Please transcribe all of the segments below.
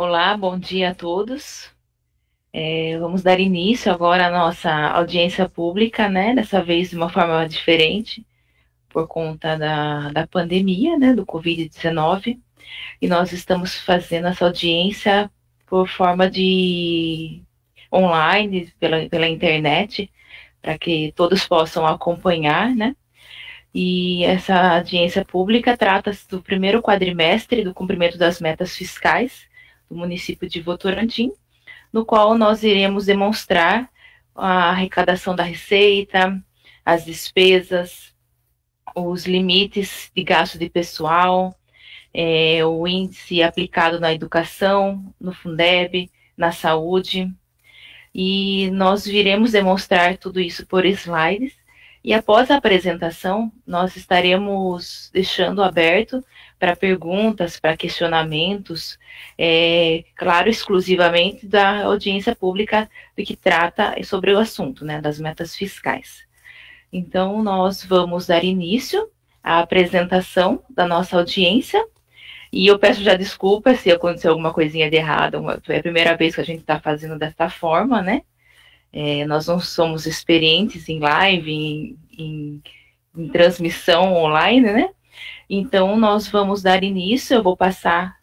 Olá, bom dia a todos. É, vamos dar início agora à nossa audiência pública, né? Dessa vez de uma forma diferente, por conta da, da pandemia, né? Do Covid-19. E nós estamos fazendo essa audiência por forma de online, pela, pela internet, para que todos possam acompanhar, né? E essa audiência pública trata-se do primeiro quadrimestre do cumprimento das metas fiscais do município de Votorantim, no qual nós iremos demonstrar a arrecadação da receita, as despesas, os limites de gasto de pessoal, é, o índice aplicado na educação, no Fundeb, na saúde. E nós viremos demonstrar tudo isso por slides. E após a apresentação, nós estaremos deixando aberto para perguntas, para questionamentos, é, claro, exclusivamente da audiência pública do que trata sobre o assunto, né, das metas fiscais. Então, nós vamos dar início à apresentação da nossa audiência, e eu peço já desculpas se aconteceu alguma coisinha de errado, uma, é a primeira vez que a gente está fazendo desta forma, né, é, nós não somos experientes em live, em, em, em transmissão online, né, então, nós vamos dar início, eu vou passar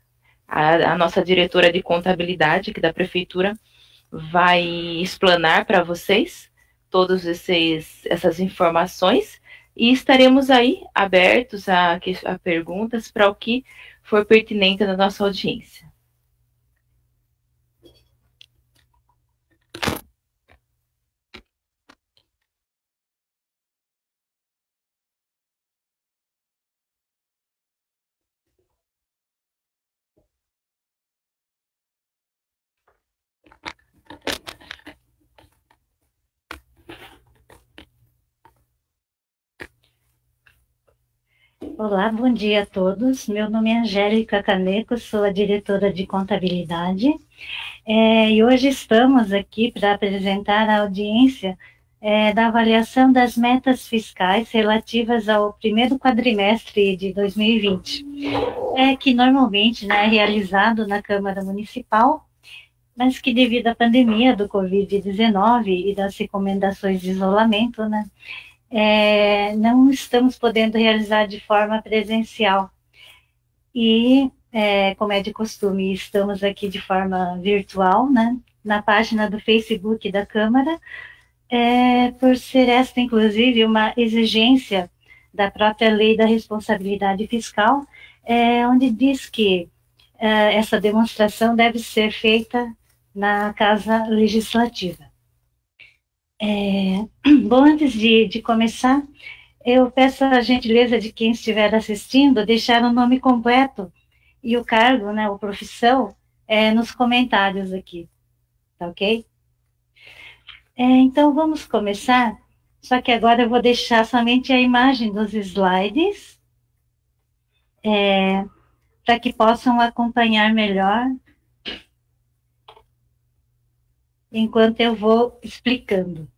a, a nossa diretora de contabilidade aqui da prefeitura vai explanar para vocês todas essas informações e estaremos aí abertos a, a perguntas para o que for pertinente na nossa audiência. Olá, bom dia a todos. Meu nome é Angélica Caneco, sou a diretora de contabilidade. É, e hoje estamos aqui para apresentar a audiência é, da avaliação das metas fiscais relativas ao primeiro quadrimestre de 2020, é, que normalmente né, é realizado na Câmara Municipal, mas que devido à pandemia do Covid-19 e das recomendações de isolamento, né, é, não estamos podendo realizar de forma presencial. E, é, como é de costume, estamos aqui de forma virtual, né, na página do Facebook da Câmara, é, por ser esta, inclusive, uma exigência da própria lei da responsabilidade fiscal, é, onde diz que é, essa demonstração deve ser feita na Casa Legislativa. É, bom, antes de, de começar, eu peço a gentileza de quem estiver assistindo deixar o nome completo e o cargo, né, ou profissão, é, nos comentários aqui, tá ok? É, então, vamos começar, só que agora eu vou deixar somente a imagem dos slides, é, para que possam acompanhar melhor enquanto eu vou explicando.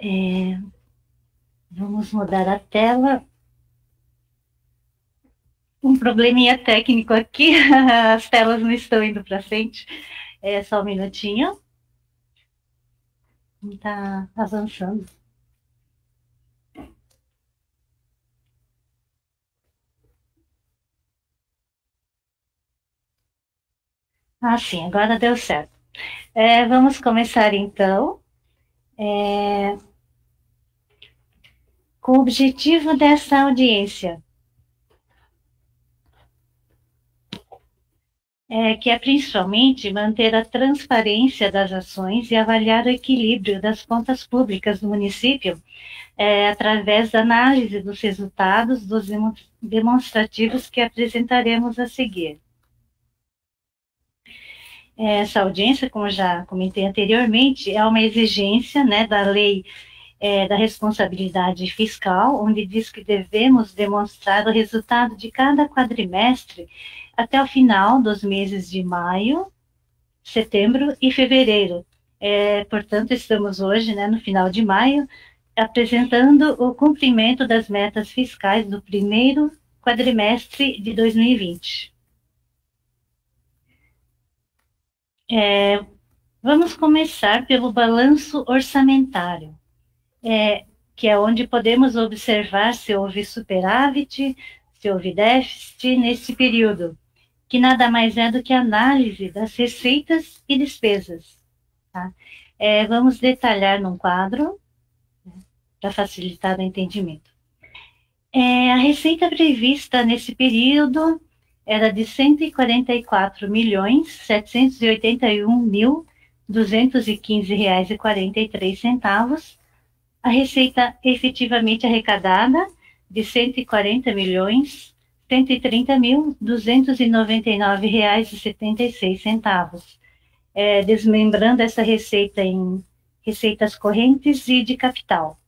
É, vamos mudar a tela. Um probleminha técnico aqui, as telas não estão indo para frente. É só um minutinho está avançando. Ah, sim, agora deu certo. É, vamos começar então. É, com o objetivo dessa audiência é, que é principalmente manter a transparência das ações e avaliar o equilíbrio das contas públicas do município é, através da análise dos resultados dos demonstrativos que apresentaremos a seguir. Essa audiência, como já comentei anteriormente, é uma exigência né, da lei é, da responsabilidade fiscal, onde diz que devemos demonstrar o resultado de cada quadrimestre até o final dos meses de maio, setembro e fevereiro. É, portanto, estamos hoje, né, no final de maio, apresentando o cumprimento das metas fiscais do primeiro quadrimestre de 2020. É, vamos começar pelo balanço orçamentário, é, que é onde podemos observar se houve superávit, se houve déficit nesse período, que nada mais é do que análise das receitas e despesas. Tá? É, vamos detalhar num quadro para facilitar o entendimento. É, a receita prevista nesse período era de 144 milhões 781 mil 215 reais e 43 centavos. A receita efetivamente arrecadada de 140 milhões 130 mil 299 reais e 76 centavos. É, desmembrando essa receita em receitas correntes e de capital.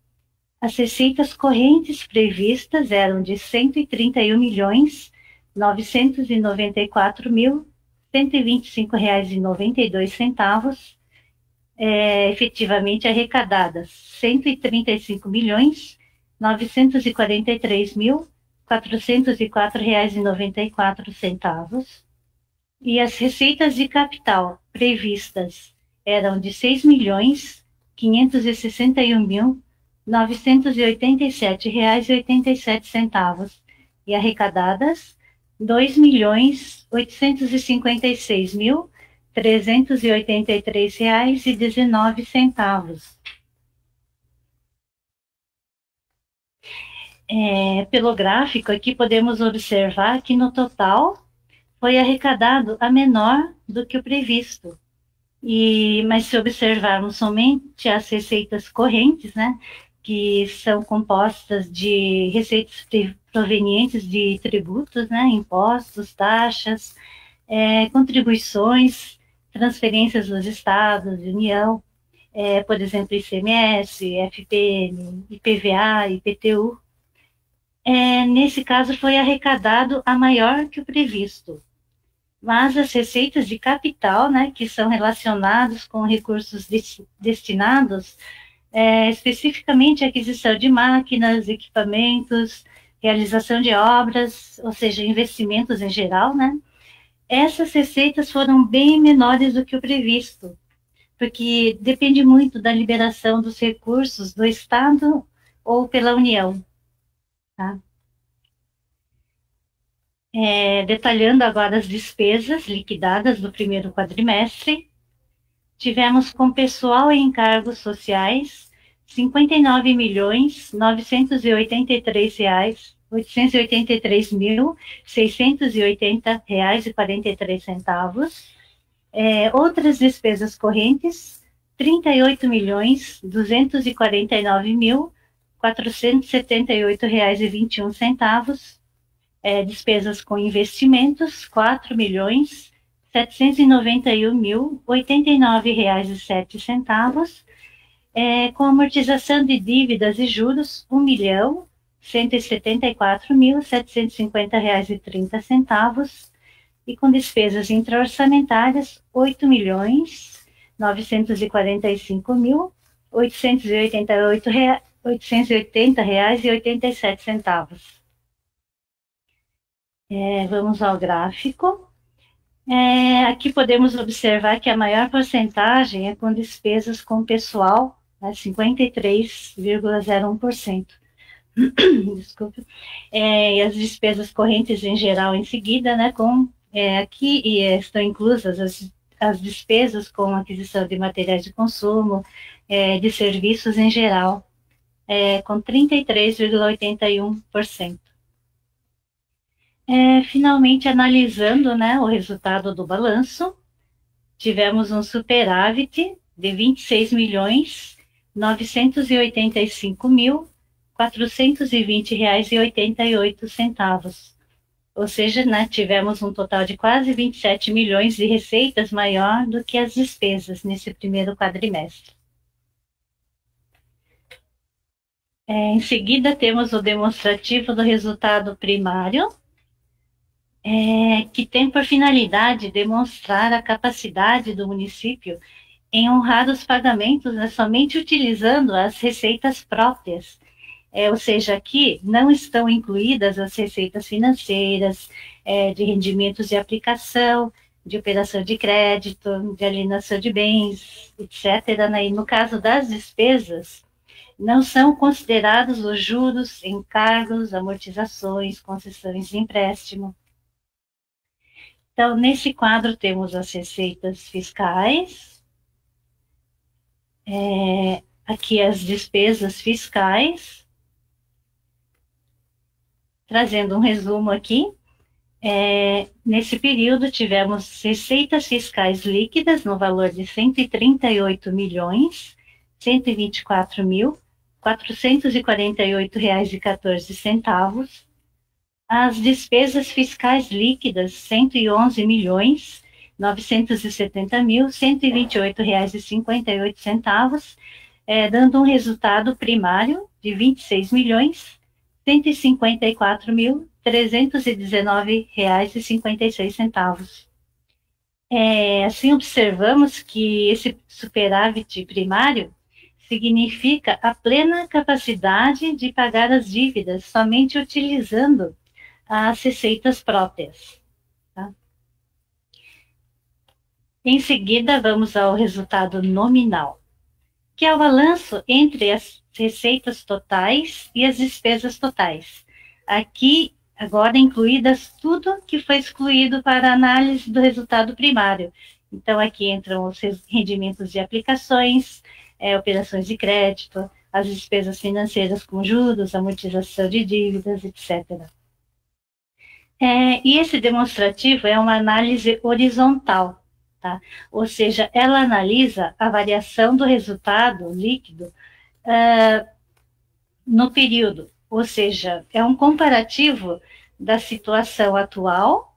As receitas correntes previstas eram de 131 milhões 994 mil 125 reais e 92 centavos, é, efetivamente arrecadadas 135 milhões 943 mil 404 reais e 94 centavos. E as receitas de capital previstas eram de 6 milhões 561 mil 987 reais e 87 centavos. E arrecadadas dois milhões oitocentos e cinquenta e seis mil trezentos e oitenta e três reais e dezenove centavos. É, pelo gráfico aqui podemos observar que no total foi arrecadado a menor do que o previsto. E, mas se observarmos somente as receitas correntes, né, que são compostas de receitas provenientes de tributos, né, impostos, taxas, é, contribuições, transferências dos estados, União, é, por exemplo, ICMS, FPM, IPVA, IPTU. É, nesse caso, foi arrecadado a maior que o previsto. Mas as receitas de capital, né, que são relacionados com recursos destinados é, especificamente aquisição de máquinas, equipamentos, realização de obras, ou seja, investimentos em geral, né? essas receitas foram bem menores do que o previsto, porque depende muito da liberação dos recursos do Estado ou pela União. Tá? É, detalhando agora as despesas liquidadas do primeiro quadrimestre, tivemos com pessoal e encargos sociais R$ reais. 883.680 reais e 43 centavos. É, outras despesas correntes, 38 milhões 249 mil 478 reais e 21 centavos. É, despesas com investimentos, 4 milhões 791 mil 89 reais e centavos. É, com amortização de dívidas e juros, 1 milhão cinquenta reais e trinta centavos, com despesas intraorçamentárias, sete centavos. É, vamos ao gráfico. É, aqui podemos observar que a maior porcentagem é com despesas com pessoal, né, 53,01%. Desculpe. É, e as despesas correntes em geral em seguida, né, com é, aqui e estão inclusas as, as despesas com aquisição de materiais de consumo, é, de serviços em geral, é, com 33,81%. É, finalmente, analisando né, o resultado do balanço, tivemos um superávit de 26 milhões 985 mil 420 reais e 88 centavos. Ou seja, né, tivemos um total de quase 27 milhões de receitas maior do que as despesas nesse primeiro quadrimestre. É, em seguida, temos o demonstrativo do resultado primário, é, que tem por finalidade demonstrar a capacidade do município em honrar os pagamentos né, somente utilizando as receitas próprias. É, ou seja, aqui não estão incluídas as receitas financeiras, é, de rendimentos de aplicação, de operação de crédito, de alienação de bens, etc. Né? E no caso das despesas, não são considerados os juros, encargos, amortizações, concessões de empréstimo. Então, nesse quadro temos as receitas fiscais, é, aqui as despesas fiscais, trazendo um resumo aqui. É, nesse período, tivemos receitas fiscais líquidas no valor de 138 milhões 124 mil 448 reais e 14 centavos. As despesas fiscais líquidas 111 milhões 970 mil 128 reais e 58 centavos, é, dando um resultado primário de 26 milhões 154 mil R$ reais e 56 centavos. É, assim, observamos que esse superávit primário significa a plena capacidade de pagar as dívidas somente utilizando as receitas próprias. Tá? Em seguida, vamos ao resultado nominal, que é o balanço entre as receitas totais e as despesas totais. Aqui agora incluídas tudo que foi excluído para análise do resultado primário. Então, aqui entram os rendimentos de aplicações, é, operações de crédito, as despesas financeiras com juros, amortização de dívidas, etc. É, e esse demonstrativo é uma análise horizontal, tá? Ou seja, ela analisa a variação do resultado líquido uh, no período ou seja, é um comparativo da situação atual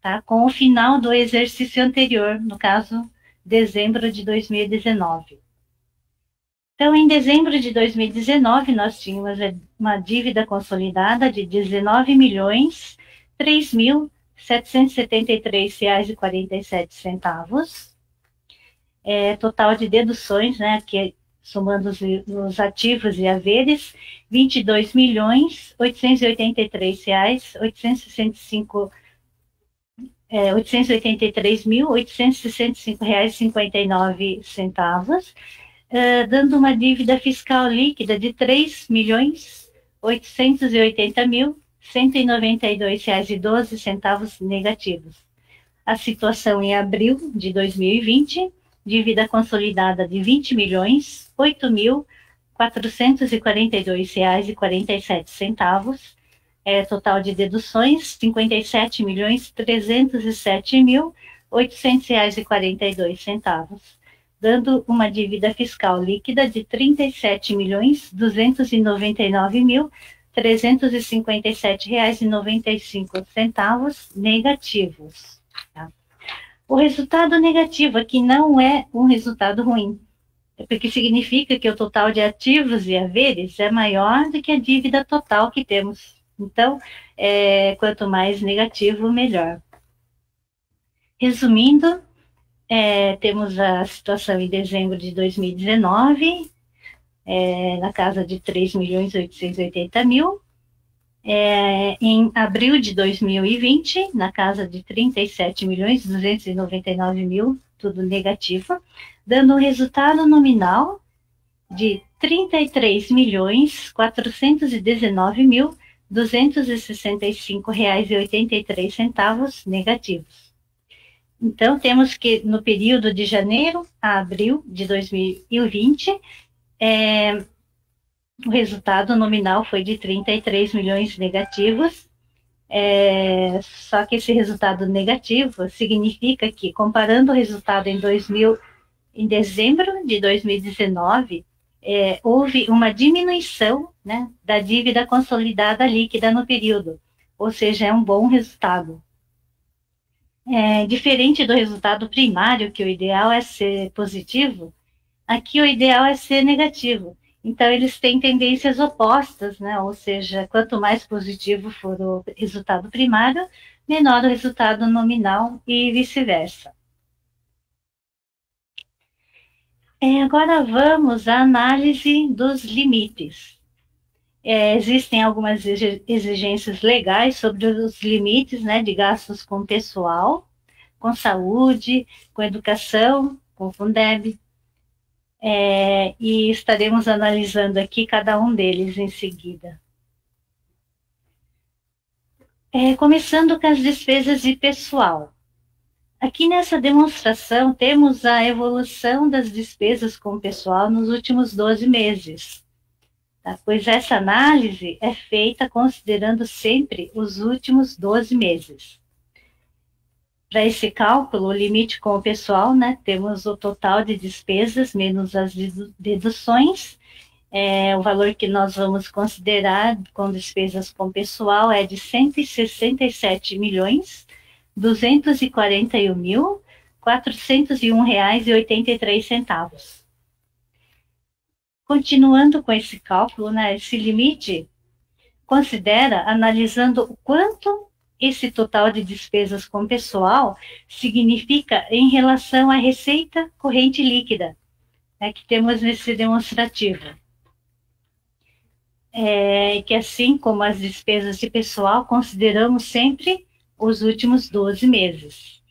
tá, com o final do exercício anterior, no caso, dezembro de 2019. Então, em dezembro de 2019, nós tínhamos uma dívida consolidada de 19 milhões 3 mil 773 reais e 47 centavos. É, total de deduções, né, que somando os, os ativos e haveres, 22 milhões 883 reais 865 é, 883 mil 865 reais 59 centavos, uh, dando uma dívida fiscal líquida de 3 milhões 880 mil 192,12 negativos. A situação em abril de 2020, dívida consolidada de 20 milhões R$ 20.008.442,47. é, total de deduções R$ 57.307.800,42, dando uma dívida fiscal líquida de R$ 37.299.000 R$ 357,95 negativos. Tá? O resultado negativo aqui não é um resultado ruim, é porque significa que o total de ativos e haveres é maior do que a dívida total que temos. Então, é, quanto mais negativo, melhor. Resumindo, é, temos a situação em dezembro de 2019, é, na casa de 3 milhões 880 mil, é, em abril de 2020, na casa de 37 milhões 299 mil, tudo negativo, dando um resultado nominal de 33 milhões 419 mil 265 reais e 83 centavos negativos. Então temos que no período de janeiro a abril de 2020 é, o resultado nominal foi de 33 milhões negativos, é, só que esse resultado negativo significa que, comparando o resultado em 2000, em dezembro de 2019, é, houve uma diminuição né, da dívida consolidada líquida no período, ou seja, é um bom resultado. É, diferente do resultado primário, que o ideal é ser positivo, aqui o ideal é ser negativo. Então, eles têm tendências opostas, né? Ou seja, quanto mais positivo for o resultado primário, menor o resultado nominal e vice-versa. É, agora vamos à análise dos limites. É, existem algumas exigências legais sobre os limites né, de gastos com pessoal, com saúde, com educação, com Fundeb. É, e estaremos analisando aqui cada um deles em seguida. É, começando com as despesas de pessoal. Aqui nessa demonstração temos a evolução das despesas com pessoal nos últimos 12 meses, tá? pois essa análise é feita considerando sempre os últimos 12 meses. Para esse cálculo, o limite com o pessoal, né, temos o total de despesas menos as deduções é, o valor que nós vamos considerar com despesas com pessoal é de 167 milhões 241 mil 401 reais e 83 centavos. Continuando com esse cálculo, né, esse limite considera analisando o quanto esse total de despesas com pessoal significa em relação à receita corrente líquida né, que temos nesse demonstrativo é, que assim como as despesas de pessoal, consideramos sempre os últimos 12 meses.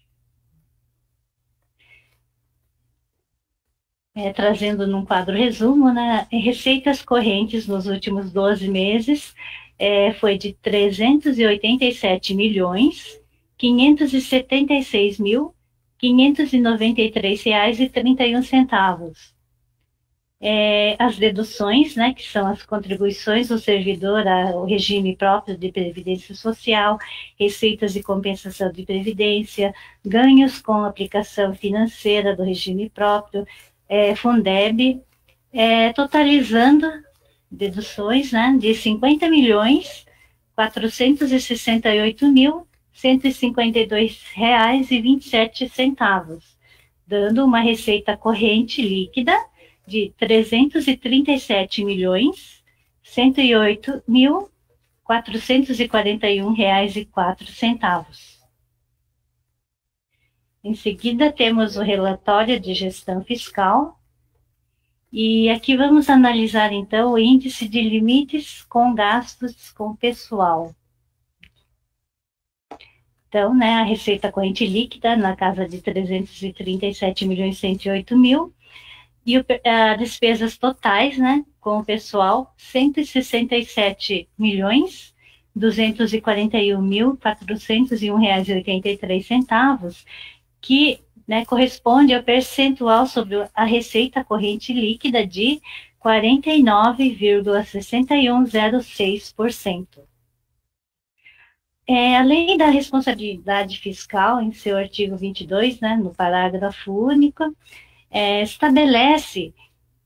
É, trazendo num quadro resumo, né, receitas correntes nos últimos 12 meses é, foi de 387 milhões 576 mil 593 reais e 31 centavos. É, as deduções, né, que são as contribuições do servidor ao regime próprio de previdência social, receitas de compensação de previdência, ganhos com aplicação financeira do regime próprio, é, Fundeb, é, totalizando deduções né, de 50 milhões 468 mil 152 reais e 27 centavos, dando uma receita corrente líquida de 337 milhões 108 mil 441 reais e quatro centavos. Em seguida temos o relatório de gestão fiscal. E aqui vamos analisar então o índice de limites com gastos com pessoal. Então, né, a receita corrente líquida na casa de 337 milhões 108 mil. E uh, despesas totais, né, com o pessoal, 167 milhões 241 mil 401 reais e 83 centavos, que né, corresponde ao percentual sobre a receita corrente líquida de 49,6106%. É, a lei da responsabilidade fiscal, em seu artigo 22, né, no parágrafo único, é, estabelece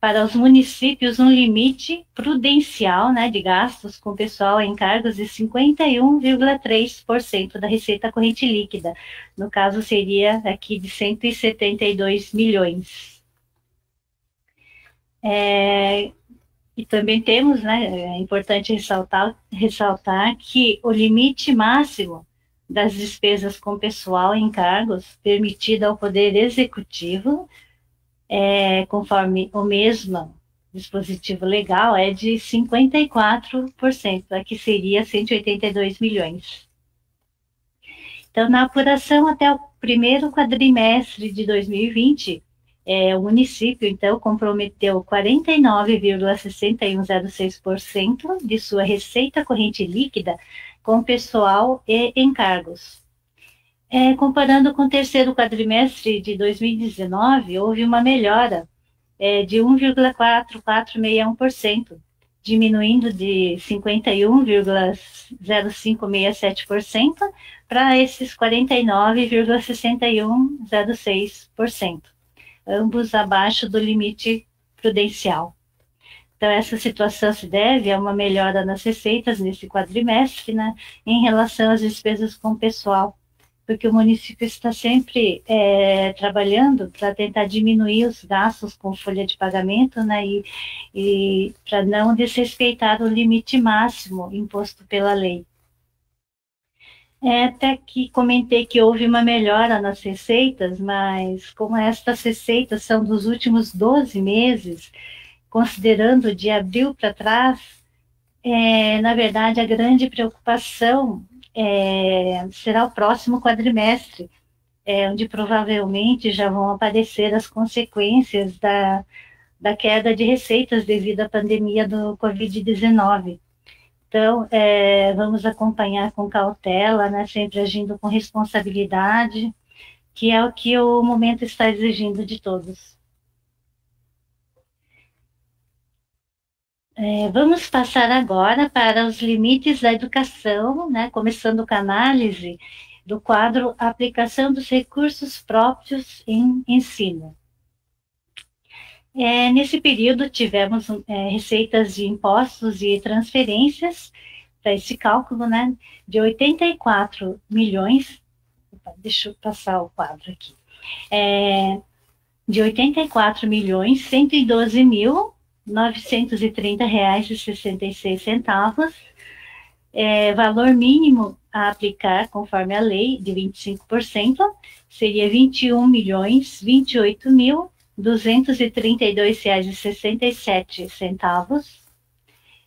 para os municípios um limite prudencial né, de gastos com pessoal em cargos de 51,3% da receita corrente líquida. No caso, seria aqui de 172 milhões. É, e também temos, né, é importante ressaltar, ressaltar que o limite máximo das despesas com pessoal em cargos permitido ao Poder Executivo é, conforme o mesmo dispositivo legal, é de 54%, aqui seria 182 milhões. Então, na apuração até o primeiro quadrimestre de 2020, é, o município, então, comprometeu 49,6106% de sua receita corrente líquida com pessoal e encargos. É, comparando com o terceiro quadrimestre de 2019, houve uma melhora é, de 1,4461%, diminuindo de 51,0567% para esses 49,6106%, ambos abaixo do limite prudencial. Então, essa situação se deve a uma melhora nas receitas nesse quadrimestre, né, em relação às despesas com pessoal, porque o município está sempre é, trabalhando para tentar diminuir os gastos com folha de pagamento, né, e, e para não desrespeitar o limite máximo imposto pela lei. É, até que comentei que houve uma melhora nas receitas, mas como estas receitas são dos últimos 12 meses, considerando de abril para trás, é, na verdade, a grande preocupação é, será o próximo quadrimestre, é, onde provavelmente já vão aparecer as consequências da, da queda de receitas devido à pandemia do Covid-19. Então, é, vamos acompanhar com cautela, né, sempre agindo com responsabilidade, que é o que o momento está exigindo de todos. É, vamos passar agora para os limites da educação, né, começando com a análise do quadro Aplicação dos Recursos Próprios em Ensino. É, nesse período, tivemos é, receitas de impostos e transferências, para esse cálculo, né, de 84 milhões, opa, deixa eu passar o quadro aqui, é, de 84 milhões 112 mil 930 reais e 66 centavos, é, valor mínimo a aplicar conforme a lei de 25% seria 21 milhões 28 mil 232 reais e 67 centavos.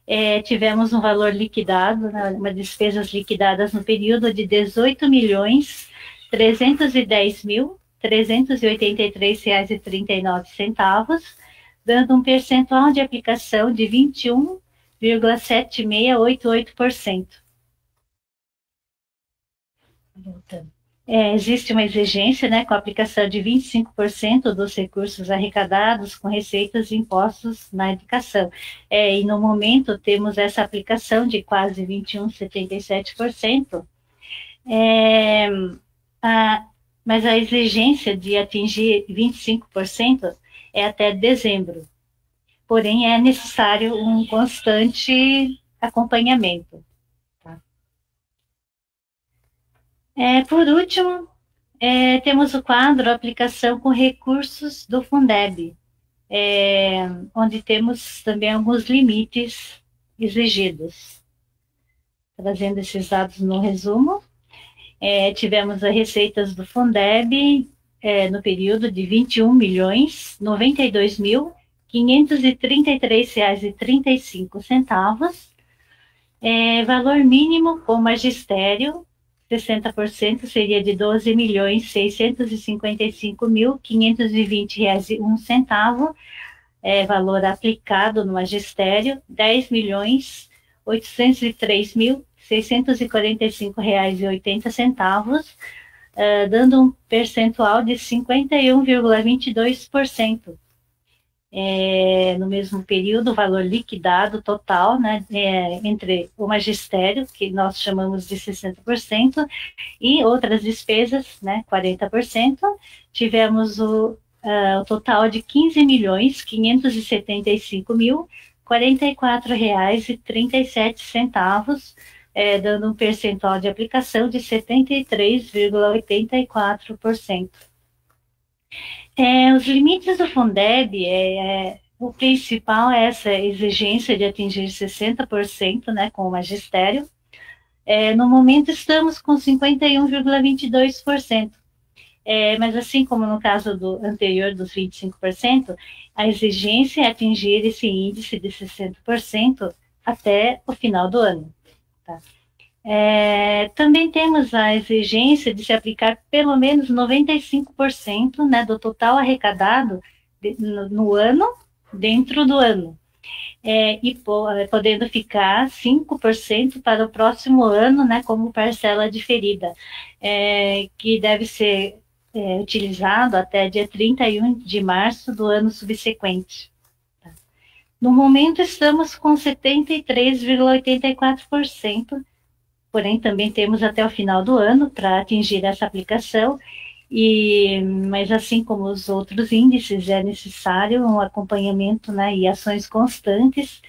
É, tivemos um valor liquidado, né, uma despesas liquidadas no período de 18 milhões 310 mil 383 reais e 39 centavos, dando um percentual de aplicação de 21,7688%. Voltando. É, existe uma exigência né, com a aplicação de 25% dos recursos arrecadados com receitas e impostos na educação. É, e no momento temos essa aplicação de quase 21,77%. É, a, mas a exigência de atingir 25% é até dezembro. Porém, é necessário um constante acompanhamento. É, por último, é, temos o quadro Aplicação com Recursos do Fundeb, é, onde temos também alguns limites exigidos. Trazendo esses dados no resumo, é, tivemos as receitas do Fundeb é, no período de 21 milhões 92 mil 533 reais e 35 centavos, é, valor mínimo com magistério 60% seria de 12 milhões 655 mil 520 reais e centavo, é, valor aplicado no magistério, 10 milhões 803 mil 645 reais e 80 centavos, é, dando um percentual de 51,22% é, no mesmo período, o valor liquidado total, né, é, entre o magistério, que nós chamamos de 60%, e outras despesas, né, 40%, tivemos o, uh, o total de 15 milhões 575 mil 44 reais e 37 centavos, é, dando um percentual de aplicação de 73,84%. É, os limites do Fundeb, é, é, o principal é essa exigência de atingir 60% né, com o magistério. É, no momento estamos com 51,22%. É, mas assim como no caso do anterior dos 25%, a exigência é atingir esse índice de 60% até o final do ano. Tá? É, também temos a exigência de se aplicar pelo menos 95% né, do total arrecadado de, no, no, ano, dentro do ano, é, e po, é, podendo ficar 5% para o próximo ano, né, como parcela diferida, é, que deve ser é, utilizado até dia 31 de março do ano subsequente. No momento, estamos com 73,84% porém também temos até o final do ano para atingir essa aplicação, e, mas assim como os outros índices, é necessário um acompanhamento né, e ações constantes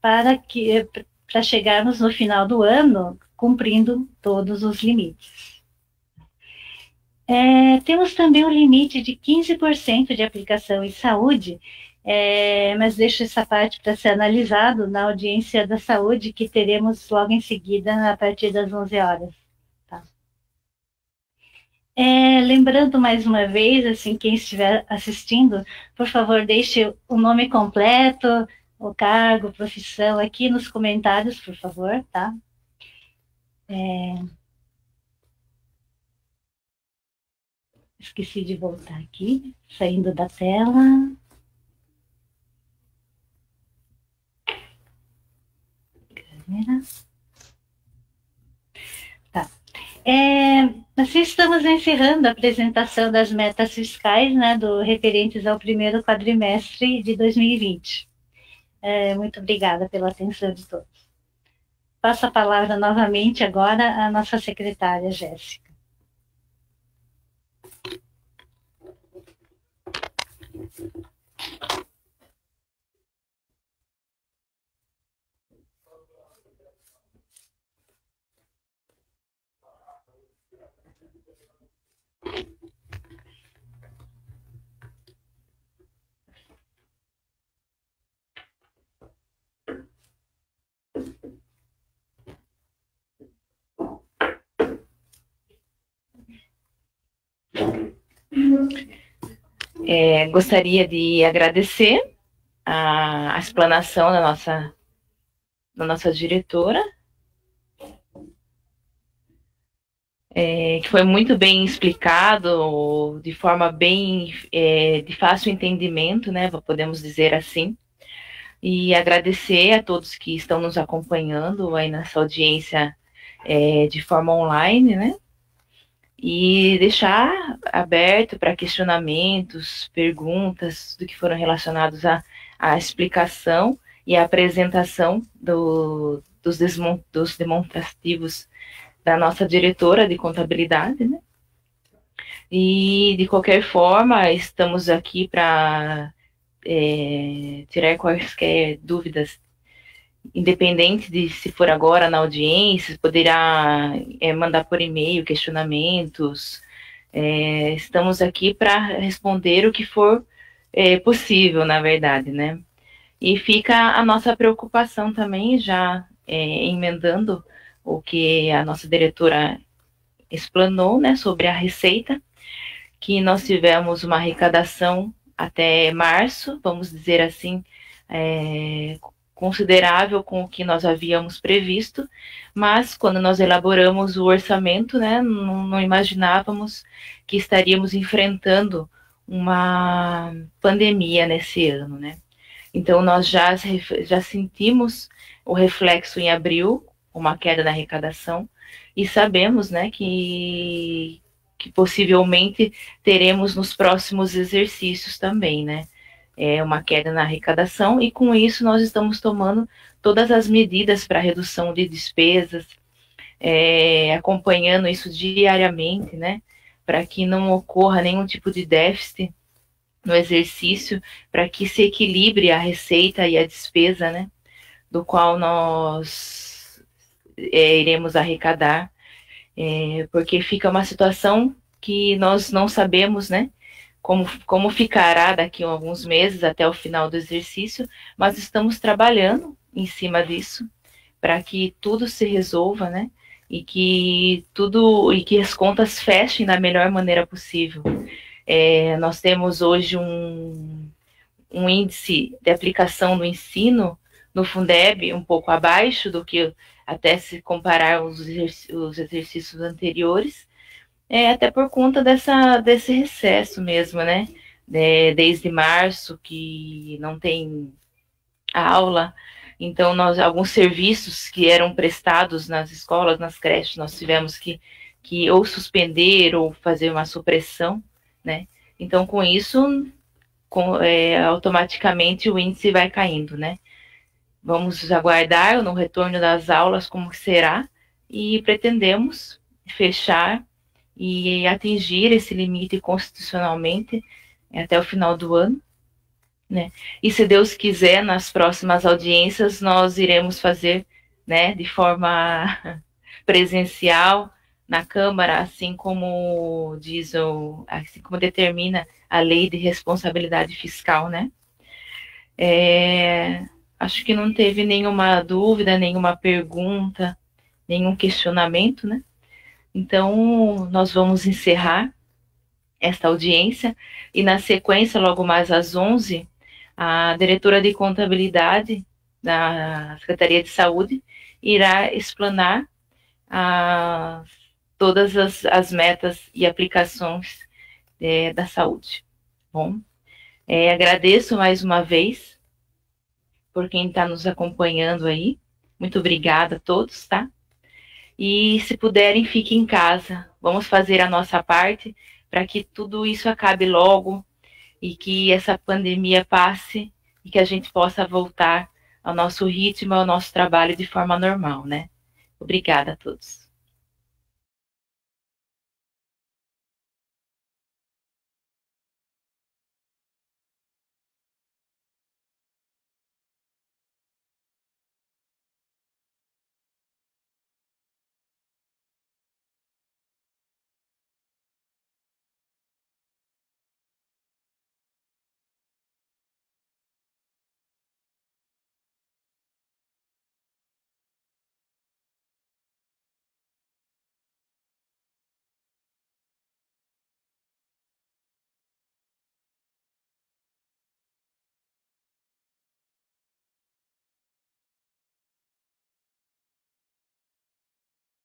para que para chegarmos no final do ano cumprindo todos os limites. É, temos também o um limite de 15% de aplicação em saúde, é, mas deixo essa parte para ser analisado na audiência da saúde que teremos logo em seguida, a partir das 11 horas. Tá? É, lembrando mais uma vez, assim, quem estiver assistindo, por favor, deixe o nome completo, o cargo, profissão aqui nos comentários, por favor, tá? É... Esqueci de voltar aqui, saindo da tela. Câmera. Tá. É, assim estamos encerrando a apresentação das metas fiscais, né, do referentes ao primeiro quadrimestre de 2020. É, muito obrigada pela atenção de todos. Passo a palavra novamente agora à nossa secretária Jéssica. É, gostaria de agradecer a, a, explanação da nossa, da nossa diretora, é, que foi muito bem explicado, de forma bem é, de fácil entendimento, né, podemos dizer assim, e agradecer a todos que estão nos acompanhando aí nessa audiência é, de forma online, né, e deixar aberto para questionamentos, perguntas do que foram relacionados à, à explicação e à apresentação do, dos, dos demonstrativos da nossa diretora de contabilidade, né? E, de qualquer forma, estamos aqui para é, tirar quaisquer dúvidas independente de se for agora na audiência, poderá é, mandar por e-mail questionamentos. É, estamos aqui para responder o que for é, possível, na verdade, né? E fica a nossa preocupação também, já é, emendando o que a nossa diretora explanou, né, sobre a receita, que nós tivemos uma arrecadação até março, vamos dizer assim, é, considerável com o que nós havíamos previsto, mas quando nós elaboramos o orçamento, né, não, não imaginávamos que estaríamos enfrentando uma pandemia nesse ano, né? Então nós já, já sentimos o reflexo em abril, uma queda na arrecadação, e sabemos, né, que, que possivelmente teremos nos próximos exercícios também, né? É, uma queda na arrecadação, e com isso nós estamos tomando todas as medidas para redução de despesas, é, acompanhando isso diariamente, né, para que não ocorra nenhum tipo de déficit no exercício, para que se equilibre a receita e a despesa, né, do qual nós é, iremos arrecadar, é, porque fica uma situação que nós não sabemos, né, como, como ficará daqui a alguns meses até o final do exercício, mas estamos trabalhando em cima disso para que tudo se resolva, né? E que tudo e que as contas fechem da melhor maneira possível. É, nós temos hoje um, um índice de aplicação do ensino no Fundeb um pouco abaixo do que até se comparar os, os exercícios anteriores, é, até por conta dessa, desse recesso mesmo, né? De, desde março, que não tem aula. Então, nós, alguns serviços que eram prestados nas escolas, nas creches, nós tivemos que, que ou suspender ou fazer uma supressão, né? Então, com isso, com, é, automaticamente o índice vai caindo, né? Vamos aguardar no retorno das aulas como será e pretendemos fechar e atingir esse limite constitucionalmente até o final do ano. Né? E se Deus quiser, nas próximas audiências, nós iremos fazer né, de forma presencial na Câmara, assim como diz o, assim como determina a lei de responsabilidade fiscal, né? É, acho que não teve nenhuma dúvida, nenhuma pergunta, nenhum questionamento, né? Então, nós vamos encerrar esta audiência e, na sequência, logo mais às 11, a diretora de contabilidade da Secretaria de Saúde irá explanar a, todas as, as, metas e aplicações é, da saúde. Bom, é, agradeço mais uma vez por quem está nos acompanhando aí. Muito obrigada a todos, tá? E se puderem, fiquem em casa. Vamos fazer a nossa parte para que tudo isso acabe logo e que essa pandemia passe e que a gente possa voltar ao nosso ritmo, ao nosso trabalho de forma normal, né? Obrigada a todos.